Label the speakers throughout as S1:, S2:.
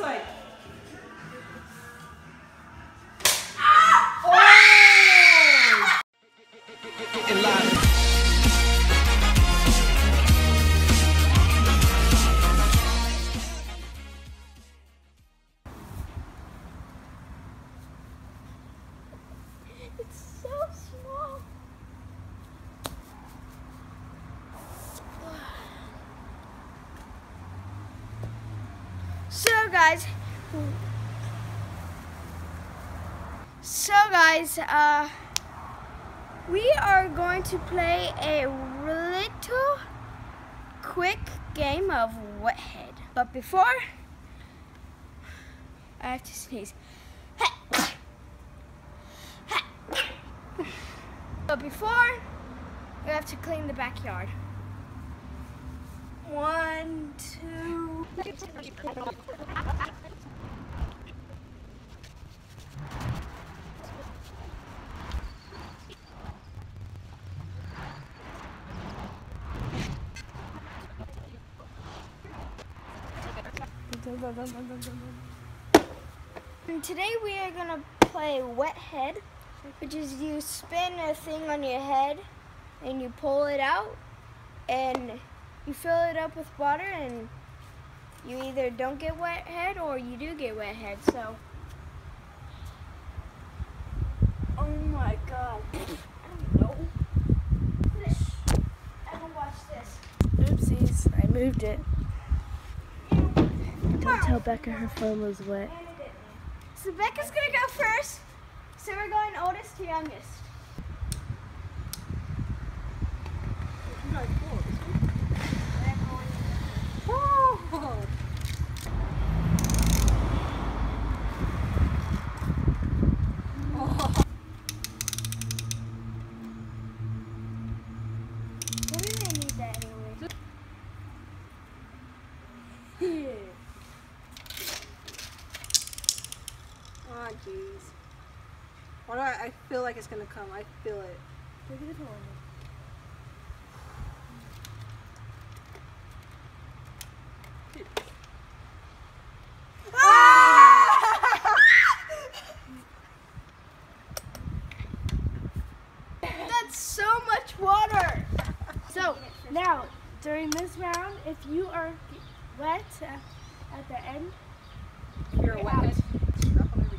S1: like.
S2: Guys, so guys, uh, we are going to play a little quick game of wet head. But before, I have to sneeze. But before, we have to clean the backyard. One, two. And today we are gonna play wet head, which is you spin a thing on your head and you pull it out and you fill it up with water and you either don't get wet head or you do get wet head. So, oh my god, I don't know. I don't watch this.
S3: Oopsies, I moved it. Don't tell Becca her phone was wet.
S2: So Becca's gonna go first. So we're going oldest to youngest. What do they need that anyway?
S1: Oh, jeez. Why do I, I feel like it's gonna come? I feel it.
S2: That's so much water.
S3: So, now, during this round, if you are wet uh, at the end,
S1: You're
S3: You're
S1: wet.
S3: out.
S1: Drop them every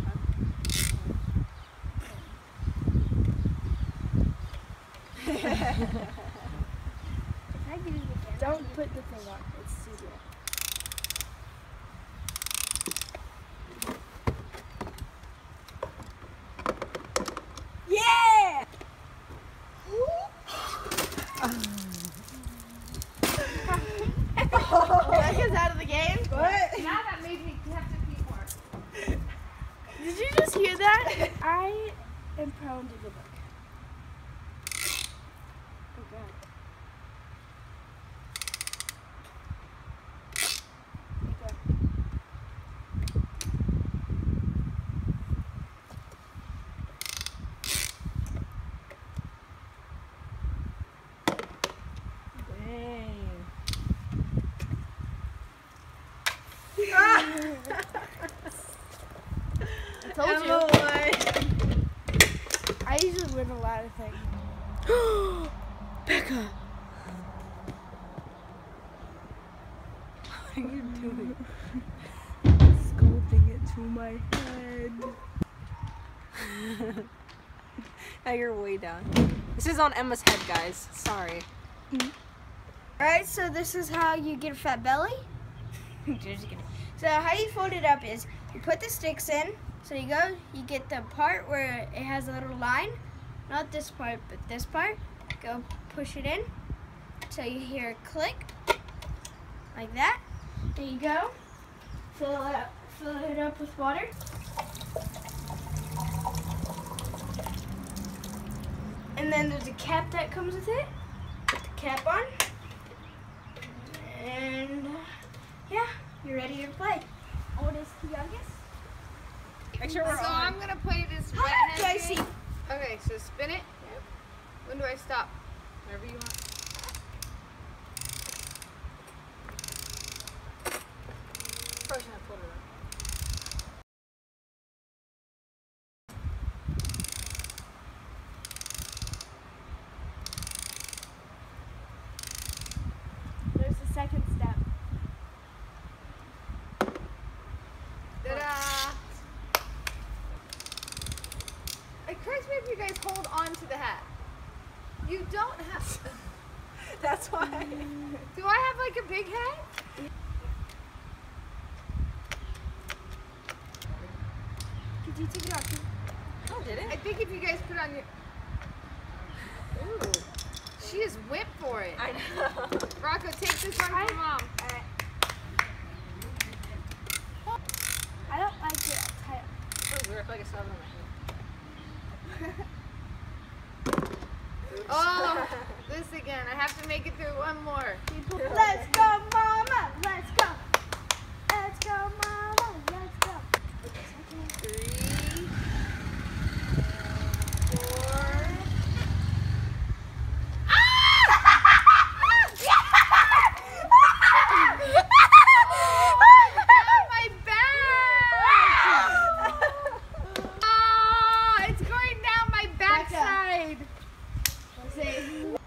S1: time.
S3: Don't put the thing on. It's too good.
S2: Yeah! Becca's out of the game.
S1: What?
S2: Now that made me have to pee more.
S3: Did you just hear that? I am prone to the luck. Oh god. Okay. Dang. I told you.
S1: Emily.
S3: I usually win a lot of things. Becca.
S1: What are you doing?
S3: Scolding it to my head.
S1: now you're way down. This is on Emma's head, guys. Sorry.
S2: Alright, so this is how you get a fat belly. So how you fold it up is you put the sticks in. So you go, you get the part where it has a little line. Not this part, but this part. Go push it in. So you hear a click. Like that. There you go. Fill it up, fill it up with water. And then there's a cap that comes with it. Put the cap on. And yeah, you're ready to play. Oldest to youngest.
S1: Make sure we're
S4: So
S1: on.
S4: I'm gonna play this
S2: Hi,
S4: head Okay, so spin it. When do I stop? Whenever you want.
S1: Probably shouldn't have pulled it
S4: to the hat. You don't have.
S1: That's why.
S4: Do I have like a big hat?
S2: Could you take it off?
S1: I did it?
S4: I think if you guys put on your. Ooh. She is whipped for it.
S1: I know.
S4: Rocco, take this one from mom.
S3: I don't like it.
S1: That was weird. I feel like I still have it on my hand.
S4: Oh, this again. I have to make it through one more.
S2: Let's go, mama. Let's go. Let's go, mama. Let's go.
S4: Three, four. my back! Oh, it's going down my backside.
S2: Let's see.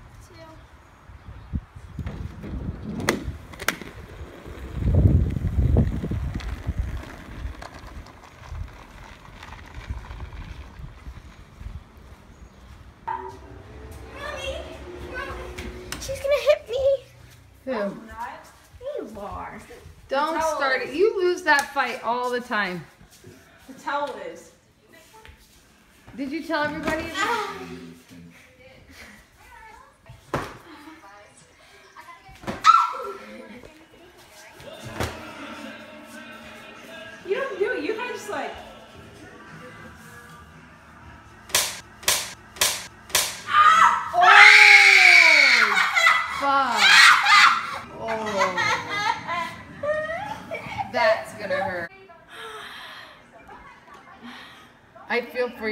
S2: She's gonna hit me.
S4: Who?
S2: You are.
S4: Don't start it. You lose that fight all the time.
S1: The towel is.
S4: Did you tell everybody?
S1: You don't do it. You kind of just like.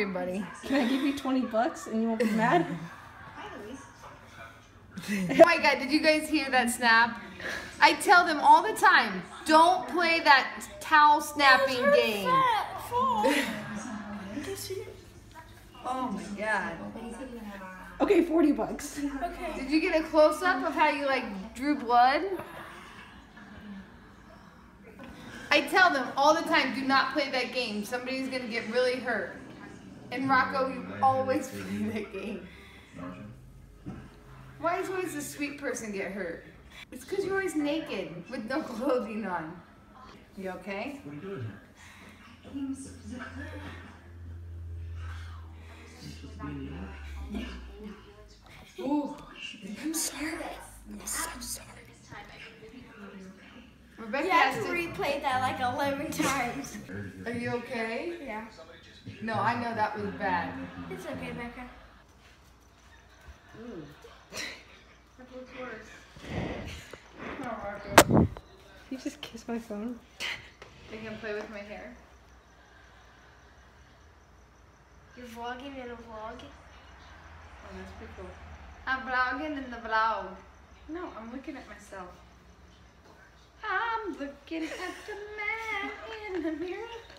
S4: Feel buddy.
S1: Can I give you 20 bucks and you won't be mad?
S4: Oh my god, did you guys hear that snap? I tell them all the time, don't play that towel snapping game. Oh my god.
S1: Okay, 40 bucks. Okay.
S4: Did you get a close up of how you like drew blood? I tell them all the time, do not play that game. Somebody's gonna get really hurt. And Rocco, you always play that game. Why does always the sweet person get hurt? It's because you're always naked with no clothing on. You okay? what are you Ooh, I'm sorry. I'm so sorry. Rebecca
S2: You have to. replay that like 11 times.
S4: Are you okay?
S2: Yeah.
S4: No, I know that was bad.
S2: It's okay, Becca.
S4: That looks worse.
S1: You just kissed my phone.
S4: You can play with my hair.
S2: You're vlogging in a vlog?
S4: Oh, that's pretty cool. I'm vlogging in the vlog. No, I'm looking at myself. I'm looking at the man in the mirror.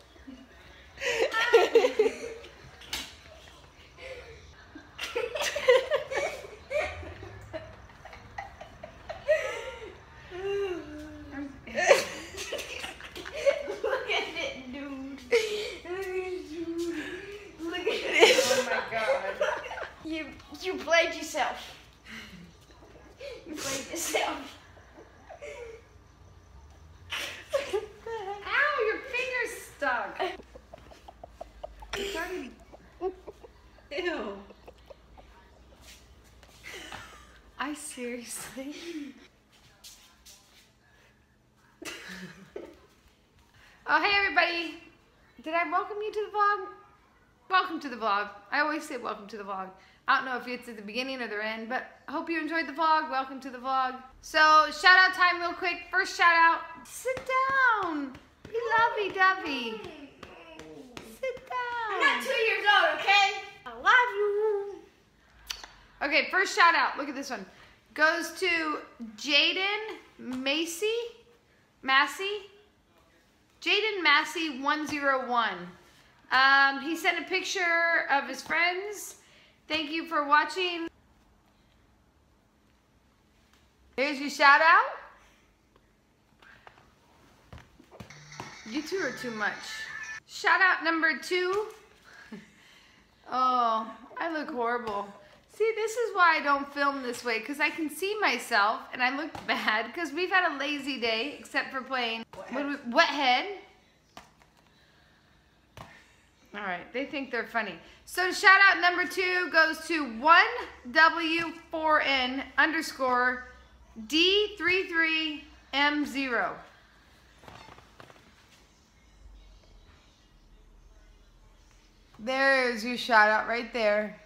S2: You you played yourself. You played yourself.
S4: Ow, your finger's stuck. It's already-
S1: Ew.
S4: I seriously. oh, hey everybody. Did I welcome you to the vlog? Welcome to the vlog. I always say welcome to the vlog. I don't know if it's at the beginning or the end, but I hope you enjoyed the vlog. Welcome to the vlog. So, shout out time real quick. First shout out. Sit down. Be lovey dovey. Sit down.
S2: I'm not two years old, okay? I love you.
S4: Okay, first shout out. Look at this one. Goes to Jaden Macy. Massey. Jaden Massey 101. Um, he sent a picture of his friends. Thank you for watching. Here's your shout out. You two are too much. Shout out number two. Oh, I look horrible. See, this is why I don't film this way, because I can see myself and I look bad, because we've had a lazy day, except for playing what do we, Wet Head. All right, they think they're funny. So shout out number two goes to 1W4N underscore D33M0. There's your shout out right there.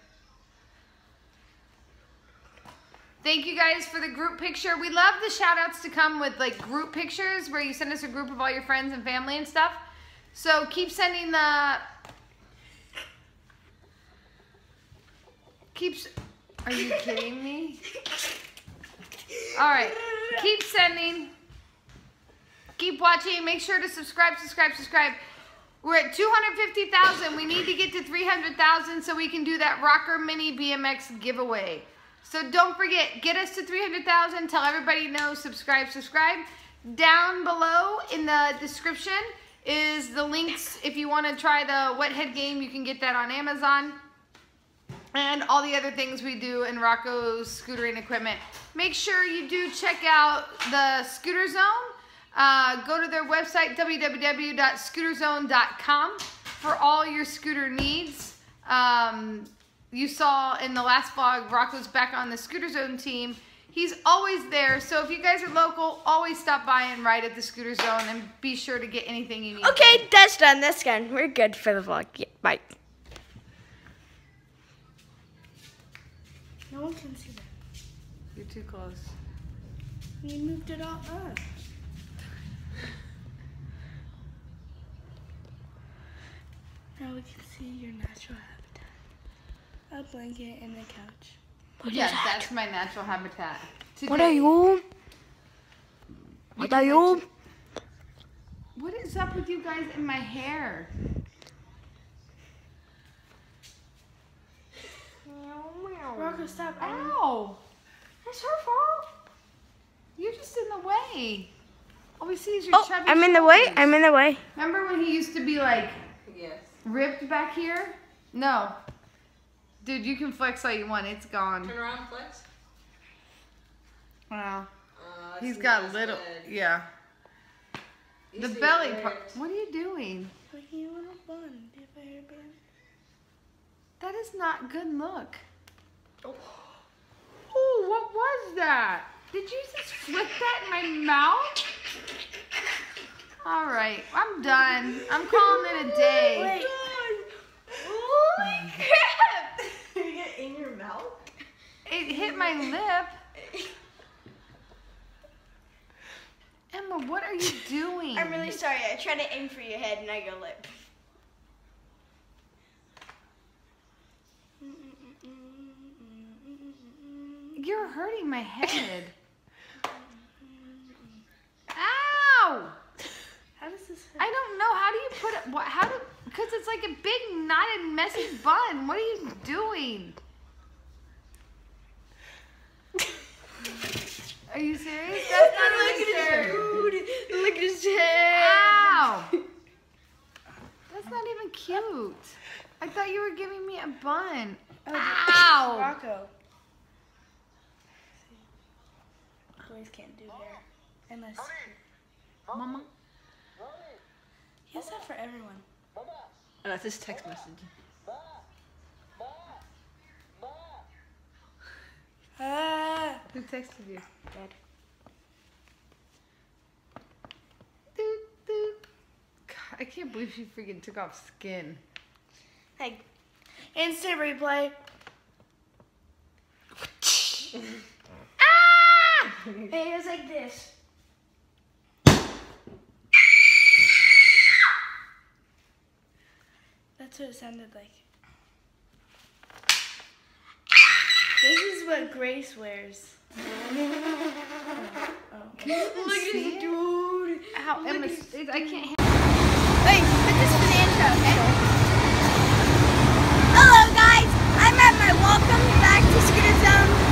S4: Thank you guys for the group picture. We love the shout outs to come with like group pictures where you send us a group of all your friends and family and stuff. So keep sending the. Keeps. Are you kidding me? All right. Keep sending. Keep watching. Make sure to subscribe, subscribe, subscribe. We're at 250,000. We need to get to 300,000 so we can do that Rocker Mini BMX giveaway. So don't forget, get us to 300,000. Tell everybody no, subscribe, subscribe. Down below in the description is the links. If you want to try the Wet Head game, you can get that on Amazon. And all the other things we do in Rocco's scootering equipment. Make sure you do check out the Scooter Zone. Uh, go to their website, www.scooterzone.com, for all your scooter needs. Um, you saw in the last vlog, Rocco's back on the Scooter Zone team. He's always there, so if you guys are local, always stop by and ride at the Scooter Zone and be sure to get anything you need.
S2: Okay, that's done. That's done. We're good for the vlog. Yeah, bye.
S3: No one can see that.
S4: You're too close.
S3: You moved it all up. Now we can see your natural habitat. A blanket and a couch.
S4: yeah, that's my natural habitat.
S2: What are you? What are you?
S4: What is up with you guys in my hair?
S3: Rocco, stop. I know.
S4: Ow! That's her fault. You're just in the way. All we see is your
S2: Oh,
S4: chubby
S2: I'm in the way. I'm in the way.
S4: Remember when he used to be like
S1: Yes.
S4: ripped back here? No. Dude, you can flex all you want. It's gone.
S1: Turn around, flex.
S4: Wow.
S1: Uh,
S4: He's
S1: it's
S4: got little.
S1: good.
S4: Yeah.
S1: You
S4: The belly part. What are you doing?
S3: Looking a little bun. Do you have a hairband?
S4: That is not good look. Oh, what was that? Did you just flip that in my mouth? All right, I'm done. I'm calling it a day.
S1: you get in your mouth?
S4: It hit my lip. Emma, what are you doing?
S2: I'm really sorry. I tried to aim for your head and I go lip.
S4: You're hurting my head. Ow!
S3: How does this fit?
S4: I don't know. How do you put it? What? How do? Because it's like a big knotted, messy bun. What are you doing? Are you serious? That's not even fair.
S2: Look at his head.
S4: Ow! That's not even cute. I thought you were giving me a bun. Ow!
S3: Rocco. Boys can't do hair. Unless.
S4: Mama.
S3: He has that for everyone.
S1: Oh, that's his text message.
S3: Ah.
S4: Who texted you?
S2: Dad.
S4: Doot, doot. God, I can't believe she freaking took off skin.
S3: Like, instant replay.
S4: Ah!
S3: Hey, it was like this. That's what it sounded like. what Grace wears. oh.
S4: Can Look at this
S2: dude.
S4: How, Look dude. I can't.
S2: Wait, put this banana, okay? Hello guys, I'm at my welcome back to Scooter Zone